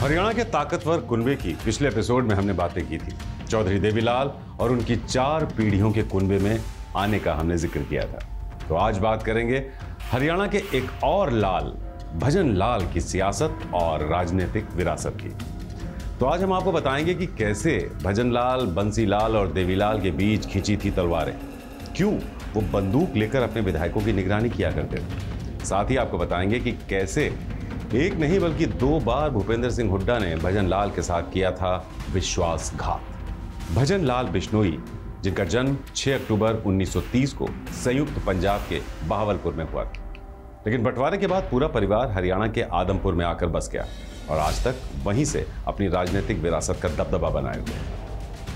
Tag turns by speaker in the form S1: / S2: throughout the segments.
S1: हरियाणा के ताकतवर कुनबे की पिछले एपिसोड में हमने बातें की थी। चौधरी देवीलाल और उनकी चार पीढ़ियों के कुनबे में आने का हमने ज़िक्र किया था। तो आज बात करेंगे हरियाणा के एक और लाल, भजन लाल की सियासत और राजनीतिक विरासत की। तो आज हम आपको बताएँगे कि कैसे भजन लाल, बंसी लाल और देवीलाल के बीच खींची थी तलवारें। क्यों वो बंदूक लेकर अपने विधायकों की निगरानी किया करते थे? साथ ही आपको बताएँगे कि कैसे एक नहीं बल्कि दो बार भूपेंद्र सिंह हुड्डा ने भजन लाल के साथ किया था विश्वासघात। भजन लाल बिश्नोई, जिनका जन्म 6 अक्टूबर 1930 को संयुक्त पंजाब के बहावलपुर में हुआ। था लेकिन बंटवारे के बाद पूरा परिवार हरियाणा के आदमपुर में आकर बस गया और आज तक वहीं से अपनी राजनीतिक विरासत का दबदबा बनाए हुए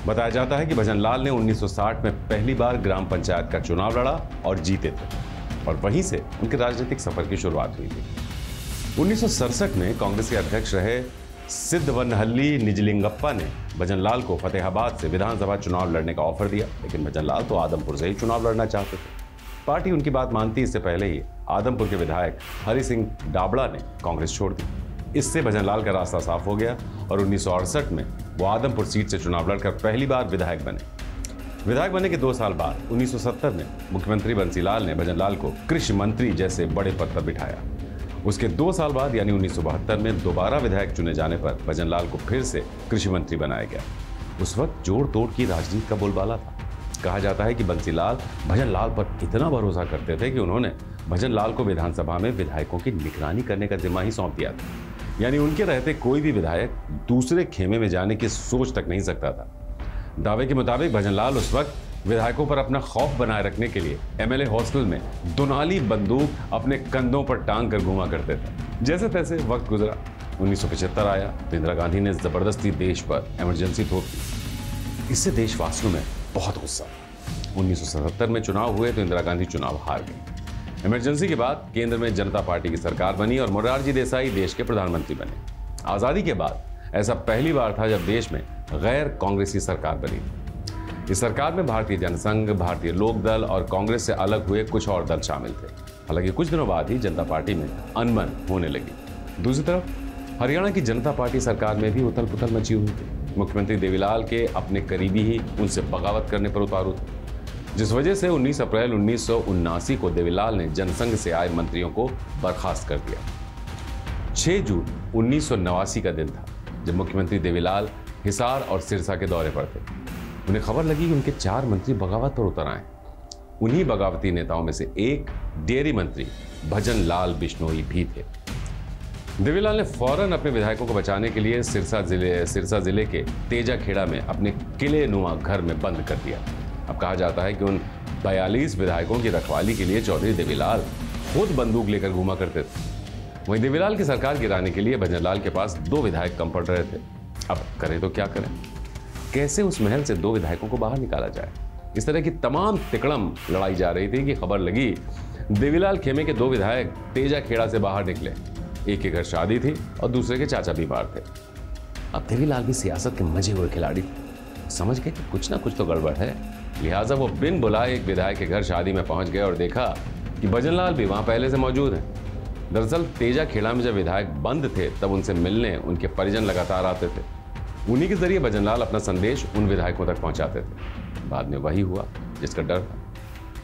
S1: बताया जाता है कि भजन लाल ने 1960 में पहली बार ग्राम पंचायत का चुनाव लड़ा और जीते थे और वहीं से उनके राजनीतिक सफ़र की शुरुआत हुई थी। उन्नीस सौ सड़सठ में कांग्रेस के अध्यक्ष रहे सिद्धवनहल्ली निजलिंगप्पा ने भजनलाल को फतेहाबाद से विधानसभा चुनाव लड़ने का ऑफ़र दिया, लेकिन भजनलाल तो आदमपुर से ही चुनाव लड़ना चाहते थे। पार्टी उनकी बात मानती, इससे पहले ही आदमपुर के विधायक हरि सिंह डाबड़ा ने कांग्रेस छोड़ दी। इससे भजनलाल का रास्ता साफ़ हो गया और उन्नीस सौ अड़सठ में वो आदमपुर सीट से चुनाव लड़कर पहली बार विधायक बने। विधायक बने के दो साल बाद 1970 में मुख्यमंत्री बंसीलाल ने भजनलाल को कृषि मंत्री जैसे बड़े पद पर बिठाया। उसके दो साल बाद, यानी उन्नीस में, दोबारा विधायक चुने जाने पर भजनलाल को फिर से कृषि मंत्री बनाया गया। उस वक्त जोड़ तोड़ की राजनीति का बोलबाला था। कहा जाता है कि बंसीलाल भजनलाल पर इतना भरोसा करते थे कि उन्होंने भजन लाल को विधानसभा में विधायकों की निगरानी करने का जिम्मा ही सौंप दिया था। यानी उनके रहते कोई भी विधायक दूसरे खेमे में जाने की सोच तक नहीं सकता था। दावे के मुताबिक भजन लाल उस वक्त विधायकों पर अपना खौफ बनाए रखने के लिए एमएलए हॉस्टल में दुनाली बंदूक अपने कंधों पर टांग कर घुमा करते थे। जैसे तैसे वक्त गुजरा। 1975 आया तो इंदिरा गांधी ने ज़बरदस्ती देश पर इमरजेंसी थोप दी। इससे देशवासियों में बहुत गुस्सा। 1977 में चुनाव हुए तो इंदिरा गांधी चुनाव हार गई इमरजेंसी के बाद केंद्र में जनता पार्टी की सरकार बनी और मोरारजी देसाई देश के प्रधानमंत्री बने। आज़ादी के बाद ऐसा पहली बार था जब देश में गैर कांग्रेसी सरकार बनी। इस सरकार में भारतीय जनसंघ, भारतीय लोक दल और कांग्रेस से अलग हुए कुछ और दल शामिल थे। हालाँकि कुछ दिनों बाद ही जनता पार्टी में अनबन होने लगी। दूसरी तरफ़, हरियाणा की जनता पार्टी सरकार में भी उथल पुथल मची हुई थी। मुख्यमंत्री देवीलाल के अपने करीबी ही उनसे बगावत करने पर उतारू थे। जिस वजह से 19 अप्रैल उन्नीस को देवीलाल ने जनसंघ से आए मंत्रियों को बर्खास्त कर दिया। 6 जून उन्नीस सौ नवासी का दिन था, जब मुख्यमंत्री देवीलाल हिसार और सिरसा के दौरे पर थे। उन्हें खबर लगी कि उनके चार मंत्री बगावत पर उतर आए। उन्हीं बगावती नेताओं में से एक डेयरी मंत्री भजन लाल बिश्नोई भी थे। देवीलाल ने फ़ौरन अपने विधायकों को बचाने के लिए सिरसा ज़िले सिरसा ज़िले के तेजा खेड़ा में अपने किले नुमा घर में बंद कर दिया। अब कहा जाता है कि उन बयालीस विधायकों की रखवाली के लिए चौधरी देवीलाल खुद बंदूक लेकर घूमा करते थे। वहीं देवीलाल की सरकार गिराने के लिए भजनलाल के पास दो विधायक कम पड़ रहे थे। अब करें तो क्या करें? कैसे उस महल से दो विधायकों को बाहर निकाला जाए? इस तरह की तमाम तिकड़म लड़ाई जा रही थी कि खबर लगी, देवीलाल खेमे के दो विधायक तेजा खेड़ा से बाहर निकले। एक के घर शादी थी और दूसरे के चाचा बीमार थे। अब देवीलाल भी सियासत के मज़े हुए खिलाड़ी, समझ गए कि कुछ ना कुछ तो गड़बड़ है। लिहाजा वो बिन बुलाए एक विधायक के घर शादी में पहुँच गए और देखा कि भजनलाल भी वहाँ पहले से मौजूद हैं। दरअसल तेजा खेड़ा में जब विधायक बंद थे, तब उनसे मिलने उनके परिजन लगातार आते थे। उन्हीं के ज़रिए भजनलाल अपना संदेश उन विधायकों तक पहुंचाते थे। बाद में वही हुआ, जिसका डर था।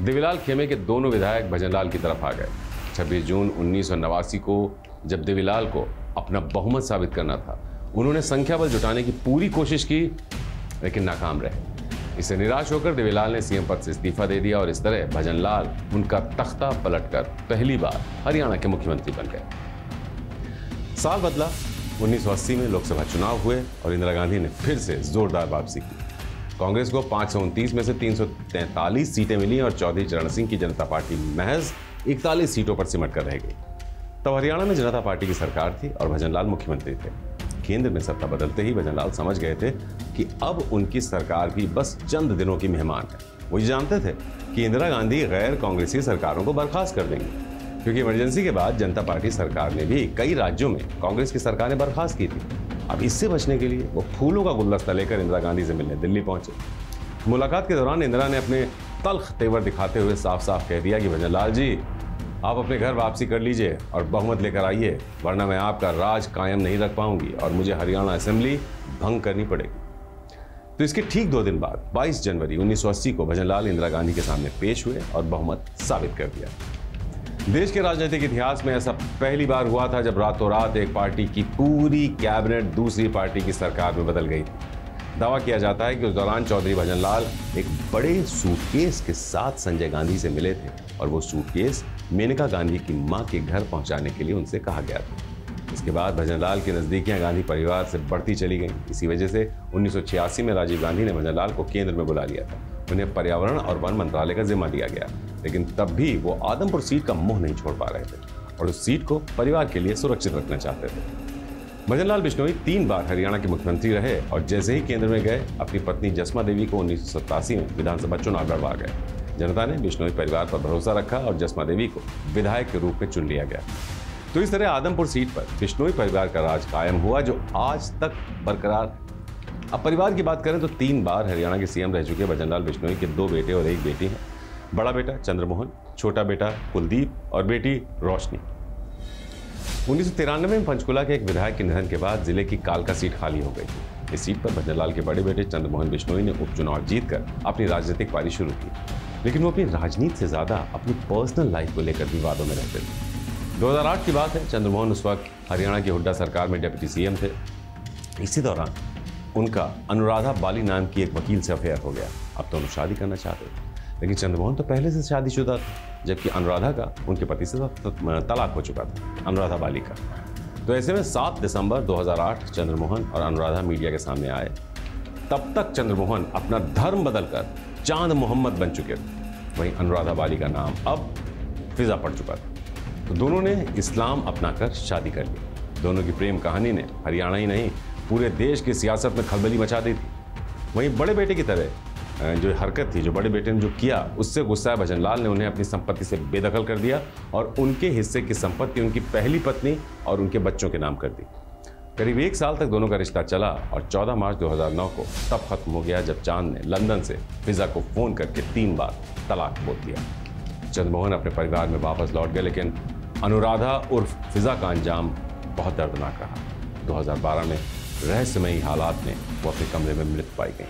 S1: देवीलाल खेमे के दोनों विधायक भजनलाल की तरफ़ आ गए। 26 जून उन्नीस सौ नवासी को जब देवीलाल को अपना बहुमत साबित करना था, उन्होंने संख्या बल जुटाने की पूरी कोशिश की, लेकिन नाकाम रहे। इससे निराश होकर देवीलाल ने सीएम पद से इस्तीफा दे दिया और इस तरह भजनलाल उनका तख्ता पलटकर पहली बार हरियाणा के मुख्यमंत्री बन गए। साल बदला 1980 में लोकसभा चुनाव हुए और इंदिरा गांधी ने फिर से जोरदार वापसी की। कांग्रेस को पाँच में से 343 सीटें मिली और चौधरी चरण सिंह की जनता पार्टी महज इकतालीस सीटों पर सिमट कर रह गई। तब हरियाणा में जनता पार्टी की सरकार थी और भजनलाल मुख्यमंत्री थे। केंद्र में सत्ता बदलते ही भजनलाल समझ गए थे कि अब उनकी सरकार भी बस चंद दिनों की मेहमान है। वो ये जानते थे कि इंदिरा गांधी गैर कांग्रेसी सरकारों को बर्खास्त कर देंगे। क्योंकि इमरजेंसी के बाद जनता पार्टी सरकार ने भी कई राज्यों में कांग्रेस की सरकार ने बर्खास्त की थी। अब इससे बचने के लिए वो फूलों का गुलदस्ता लेकर इंदिरा गांधी से मिलने दिल्ली पहुँचे। मुलाकात के दौरान इंदिरा ने अपने तल्ख तेवर दिखाते हुए साफ़ साफ़ कह दिया कि, भजन लाल जी, आप अपने घर वापसी कर लीजिए और बहुमत लेकर आइए, वरना मैं आपका राज कायम नहीं रख पाऊँगी और मुझे हरियाणा असेंबली भंग करनी पड़ेगी। तो इसके ठीक दो दिन बाद 22 जनवरी 1980 को भजनलाल इंदिरा गांधी के सामने पेश हुए और बहुमत साबित कर दिया। देश के राजनीतिक इतिहास में ऐसा पहली बार हुआ था जब रातों रात एक पार्टी की पूरी कैबिनेट दूसरी पार्टी की सरकार में बदल गई थी। दावा किया जाता है कि उस दौरान चौधरी भजनलाल एक बड़े सूटकेस के साथ संजय गांधी से मिले थे और वो सूटकेस मेनका गांधी की माँ के घर पहुँचाने के लिए उनसे कहा गया था। इसके बाद भजन लाल की नज़दीकियाँ गांधी परिवार से बढ़ती चली गईं। इसी वजह से 1986 में राजीव गांधी ने भजनलाल को केंद्र में बुला लिया था। उन्हें पर्यावरण और वन मंत्रालय का जिम्मा दिया गया। लेकिन तब भी वो आदमपुर सीट का मुँह नहीं छोड़ पा रहे थे और उस सीट को परिवार के लिए सुरक्षित रखना चाहते थे। भजनलाल बिश्नोई तीन बार हरियाणा के मुख्यमंत्री रहे और जैसे ही केंद्र में गए, अपनी पत्नी जसमा देवी को उन्नीस में विधानसभा चुनाव लड़वा गए। जनता ने बिश्नोई परिवार पर भरोसा रखा और जसमा देवी को विधायक के रूप में चुन लिया गया। तो इस तरह आदमपुर सीट पर बिश्नोई परिवार का राज कायम हुआ, जो आज तक बरकरार अब परिवार की बात करें तो तीन बार हरियाणा के सीएम रह चुके भजनलाल बिश्नोई के दो बेटे और एक बेटी हैं। बड़ा बेटा चंद्रमोहन, छोटा बेटा कुलदीप और बेटी रोशनी। उन्नीस सौ तिरानवे में पंचकुला के एक विधायक के निधन के बाद ज़िले की कालका सीट खाली हो गई थी। इस सीट पर भजनलाल के बड़े बेटे चंद्रमोहन बिश्नोई ने उपचुनाव जीतकर अपनी राजनीतिक पारी शुरू की। लेकिन वो अपनी राजनीति से ज़्यादा अपनी पर्सनल लाइफ को लेकर विवादों में रहते थे। 2008 की बात है, चंद्रमोहन उस वक्त हरियाणा की हुड्डा सरकार में डिप्टी सीएम थे। इसी दौरान उनका अनुराधा बाली नाम की एक वकील से अफेयर हो गया। अब तो उन्हें शादी करना चाहते थे। लेकिन चंद्रमोहन तो पहले से शादीशुदा था, जबकि अनुराधा का उनके पति से तलाक हो चुका था, अनुराधा बाली का तो ऐसे में 7 दिसंबर 2008 चंद्रमोहन और अनुराधा मीडिया के सामने आए। तब तक चंद्रमोहन अपना धर्म बदलकर चाँद मोहम्मद बन चुके थे। वहीं अनुराधा बाली का नाम अब फिजा पड़ चुका था। तो दोनों ने इस्लाम अपनाकर शादी कर ली। दोनों की प्रेम कहानी ने हरियाणा ही नहीं, पूरे देश की सियासत में खलबली मचा दी थी। वहीं बड़े बेटे की तरह जो हरकत थी, जो बड़े बेटे ने जो किया, उससे गुस्सा भजनलाल ने उन्हें अपनी संपत्ति से बेदखल कर दिया और उनके हिस्से की संपत्ति, उनकी पहली पत्नी और उनके बच्चों के नाम कर दी। करीब एक साल तक दोनों का रिश्ता चला और 14 मार्च 2009 को तब खत्म हो गया, जब चाँद ने लंदन से फिजा को फ़ोन करके तीन बार तलाक बोल दिया। चंद्रमोहन अपने परिवार में वापस लौट गए, लेकिन अनुराधा उर्फ़ फिजा का अंजाम बहुत दर्दनाक रहा। 2012 में रहस्यमयी हालात में वो अपने कमरे में मृत पाई गई।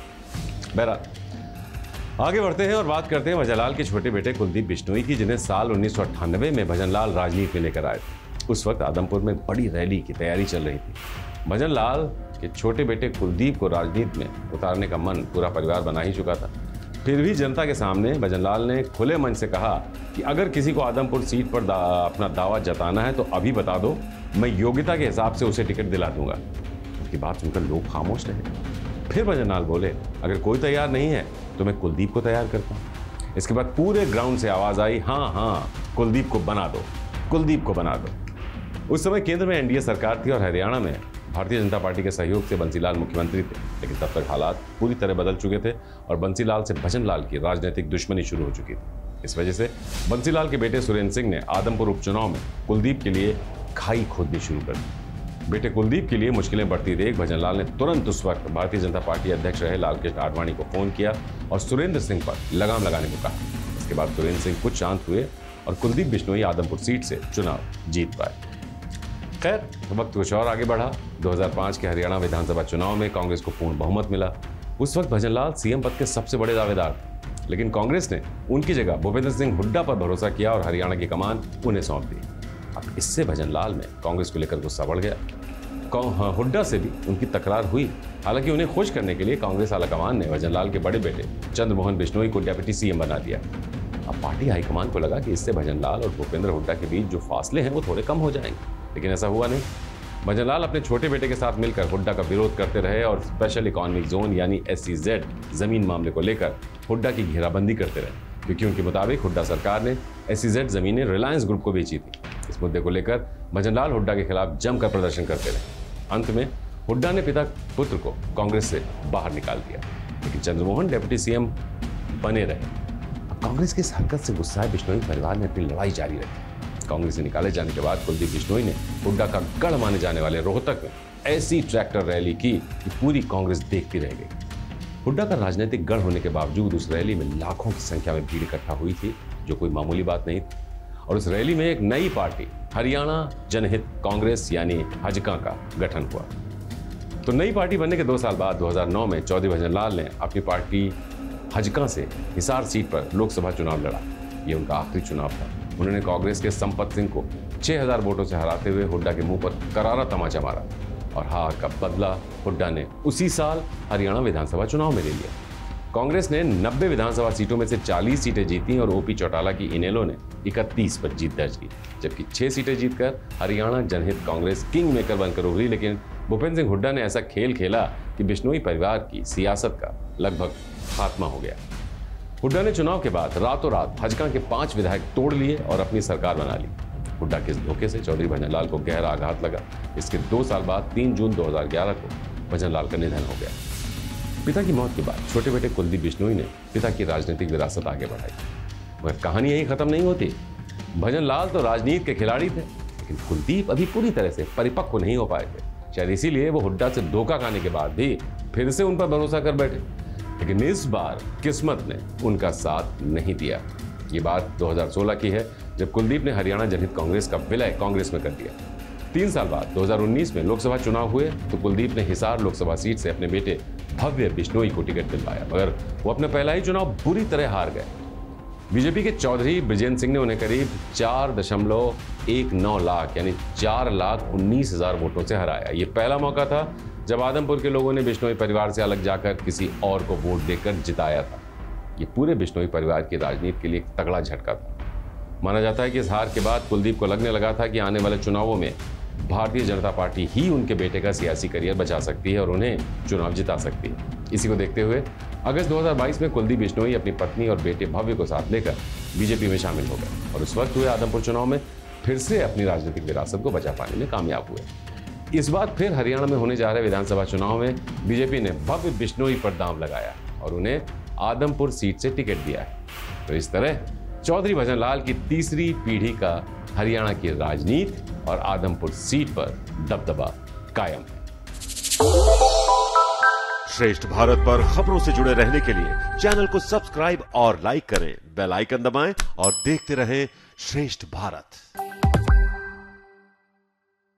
S1: बहरहाल आगे बढ़ते हैं और बात करते हैं भजनलाल के छोटे बेटे कुलदीप बिश्नोई की जिन्हें साल उन्नीस सौ अठानबे में भजनलाल राजनीति में लेकर आए। थे उस वक्त आदमपुर में बड़ी रैली की तैयारी चल रही थी। भजनलाल के छोटे बेटे कुलदीप को राजनीति में उतारने का मन पूरा परिवार बना ही चुका था। फिर भी जनता के सामने भजनलाल ने खुले मन से कहा कि अगर किसी को आदमपुर सीट पर दा, अपना दावा जताना है तो अभी बता दो मैं योग्यता के हिसाब से उसे टिकट दिला दूँगा। उसकी बात सुनकर लोग खामोश रहे। फिर भजनलाल बोले अगर कोई तैयार नहीं है तो मैं कुलदीप को तैयार करता हूँ। इसके बाद पूरे ग्राउंड से आवाज़ आई हाँ हाँ कुलदीप को बना दो, कुलदीप को बना दो। उस समय केंद्र में एनडीए सरकार थी और हरियाणा में भारतीय जनता पार्टी के सहयोग से बंसीलाल मुख्यमंत्री थे, लेकिन तब तक हालात पूरी तरह बदल चुके थे और बंसीलाल से भजनलाल की राजनीतिक दुश्मनी शुरू हो चुकी थी। इस वजह से बंसीलाल के बेटे सुरेंद्र सिंह ने आदमपुर उपचुनाव में कुलदीप के लिए खाई खोदनी शुरू कर दी। बेटे कुलदीप के लिए मुश्किलें बढ़ती देख भजनलाल ने तुरंत उस वक्त भारतीय जनता पार्टी अध्यक्ष रहे लालकृष्ण आडवाणी को फ़ोन किया और सुरेंद्र सिंह पर लगाम लगाने को कहा। इसके बाद सुरेंद्र सिंह कुछ शांत हुए और कुलदीप बिश्नोई आदमपुर सीट से चुनाव जीत पाए। खैर, वक्त कुछ और आगे बढ़ा। 2005 के हरियाणा विधानसभा चुनाव में कांग्रेस को पूर्ण बहुमत मिला। उस वक्त भजनलाल सीएम पद के सबसे बड़े दावेदार थे, लेकिन कांग्रेस ने उनकी जगह भूपेंद्र सिंह हुड्डा पर भरोसा किया और हरियाणा की कमान उन्हें सौंप दी। इससे भजनलाल में कांग्रेस को लेकर गुस्सा बढ़ गया। हाँ, हुड्डा से भी उनकी तकरार हुई। हालाँकि उन्हें खुश करने के लिए कांग्रेस आलाकमान ने भजनलाल के बड़े बेटे चंद्रमोहन बिश्नोई को डेप्यूटी सीएम बना दिया। अब पार्टी हाईकमान को लगा कि इससे भजनलाल और भूपेंद्र हुड्डा के बीच जो फासले हैं वो थोड़े कम हो जाएँगे। लेकिन ऐसा हुआ नहीं। भजनलाल अपने छोटे बेटे के साथ मिलकर हुड्डा का विरोध करते रहे और स्पेशल इकोनॉमिक जोन यानी एससीजेड ज़मीन मामले को लेकर हुड्डा की घेराबंदी करते रहे। क्योंकि उनके मुताबिक हुड्डा सरकार ने एस जमीनें रिलायंस ग्रुप को बेची थी। इस मुद्दे को लेकर भजनलाल हुड्डा के खिलाफ जमकर प्रदर्शन करते रहे। अंत में हुड्डा ने पिता पुत्र को कांग्रेस से बाहर निकाल दिया, लेकिन चंद्रमोहन डेप्यूटी सीएम बने रहे। कांग्रेस की हरकत से गुस्साए बिश्नोई परिवार ने अपनी लड़ाई जारी रखी। कांग्रेस से निकाले जाने के बाद कुलदीप बिश्नोई ने हुड्डा का गढ़ माने जाने वाले रोहतक में ऐसी ट्रैक्टर रैली की कि पूरी कांग्रेस देखती रह गई। हुड्डा का राजनीतिक गढ़ होने के बावजूद उस रैली में लाखों की संख्या में भीड़ इकट्ठा हुई थी, जो कोई मामूली बात नहीं थी। और उस रैली में एक नई पार्टी, हरियाणा जनहित कांग्रेस यानी हजका का गठन हुआ। तो नई पार्टी बनने के दो साल बाद 2009 में चौधरी भजन लाल ने अपनी पार्टी हजका से हिसार सीट पर लोकसभा चुनाव लड़ा। ये उनका आखिरी चुनाव था। उन्होंने कांग्रेस के संपत सिंह को 6000 वोटों से हराते हुए हुड्डा के मुँह पर करारा तमाचा मारा और हार का बदला हुड्डा ने उसी साल हरियाणा विधानसभा चुनाव में ले लिया। कांग्रेस ने 90 विधानसभा सीटों में से 40 सीटें जीती और ओपी चौटाला की इनेलो ने 31 पर जीत दर्ज की। जबकि छह सीटें जीतकर हरियाणा जनहित कांग्रेस किंग मेकर बनकर उभरी, लेकिन भूपेंद्र सिंह हुड्डा ने ऐसा खेल खेला कि बिश्नोई परिवार की सियासत का लगभग खात्मा हो गया। हुड्डा ने चुनाव के बाद रातों रात भाजपा के पाँच विधायक तोड़ लिए और अपनी सरकार बना ली। हुड्डा के इस धोखे से चौधरी भजनलाल को गहरा आघात लगा। इसके दो साल बाद तीन जून 2011 को भजनलाल का निधन हो गया। पिता की मौत के बाद छोटे बेटे कुलदीप बिश्नोई ने पिता की राजनीतिक विरासत आगे बढ़ाई। मगर कहानी यही खत्म नहीं होती। भजन लाल तो राजनीति के खिलाड़ी थे, लेकिन कुलदीप अभी पूरी तरह से परिपक्व नहीं हो पाए थे। शायद इसीलिए वो हुड्डा से धोखा खाने के बाद भी फिर से उन पर भरोसा कर बैठे। लेकिन इस बार किस्मत ने उनका साथ नहीं दिया। ये बात 2016 की है, जब कुलदीप ने हरियाणा जनहित कांग्रेस का विलय कांग्रेस में कर दिया। तीन साल बाद 2019 में लोकसभा चुनाव हुए तो कुलदीप ने हिसार लोकसभा सीट से अपने बेटे भव्य बिश्नोई को टिकट दिलवाया मगर वो अपना पहला ही चुनाव बुरी तरह हार गए। बीजेपी के चौधरी ब्रिजेंद्र सिंह ने उन्हें करीब चार दशमलव एक नौ लाख, यानी चार लाख उन्नीस हज़ार वोटों से हराया। ये पहला मौका था जब आदमपुर के लोगों ने बिश्नोई परिवार से अलग जाकर किसी और को वोट देकर जिताया था। ये पूरे बिश्नोई परिवार की राजनीति के लिए एक तगड़ा झटका था। माना जाता है कि इस हार के बाद कुलदीप को लगने लगा था कि आने वाले चुनावों में भारतीय जनता पार्टी ही उनके बेटे का सियासी करियर बचा सकती है और उन्हें चुनाव जिता सकती है। इसी को देखते हुए अगस्त 2022 में कुलदीप बिश्नोई अपनी पत्नी और बेटे भव्य को साथ लेकर बीजेपी में शामिल हो गए और उस वक्त हुए आदमपुर चुनाव में फिर से अपनी राजनीतिक विरासत को बचा पाने में कामयाब हुए। इस बार फिर हरियाणा में होने जा रहे विधानसभा चुनाव में बीजेपी ने भव्य बिश्नोई पर दाम लगाया और उन्हें आदमपुर सीट से टिकट दिया है। तो इस तरह चौधरी भजन लाल की तीसरी पीढ़ी का हरियाणा की राजनीति और आदमपुर सीट पर दबदबा कायम।
S2: है श्रेष्ठ भारत पर खबरों से जुड़े रहने के लिए चैनल को सब्सक्राइब और लाइक करें। बेल आइकन दबाएँ और देखते रहें श्रेष्ठ भारत।